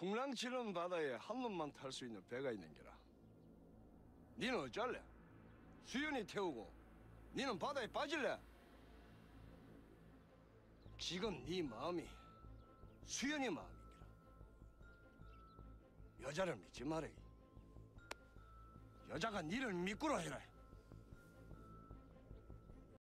풍랑치는 바다에 한 놈만 탈 수 있는 배가 있는 게라. 니는 어쩔래? 수연이 태우고 니는 바다에 빠질래? 지금 네 마음이 수연이 마음이기라. 여자를 믿지 말아요. 여자가 니를 믿구라 해라.